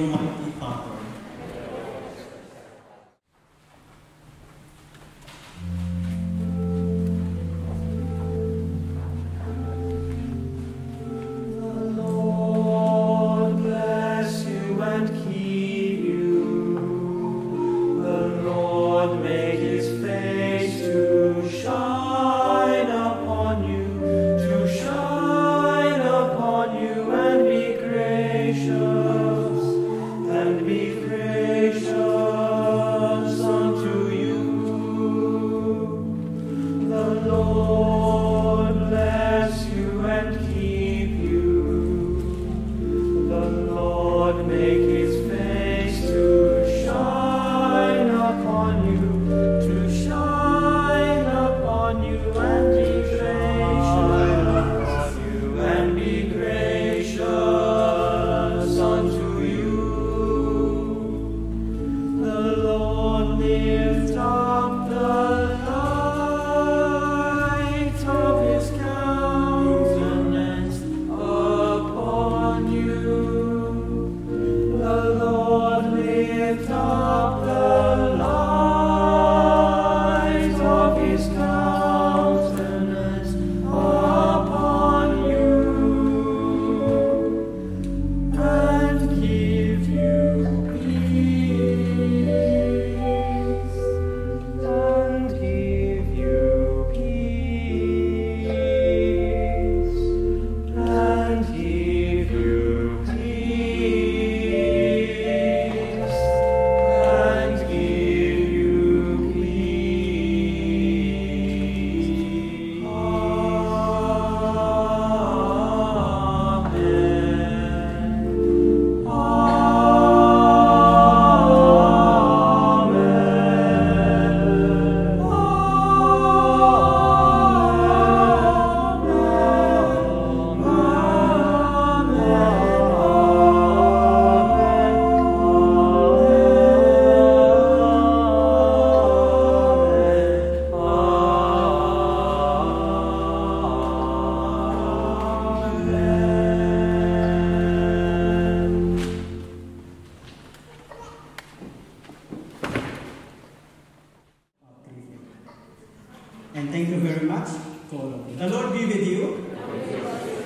you might be conquered. No.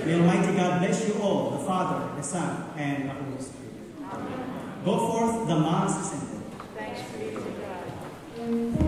May Almighty God bless you all, the Father, the Son, and the Holy Spirit. Go forth, the Mass is ended. Thanks be to God.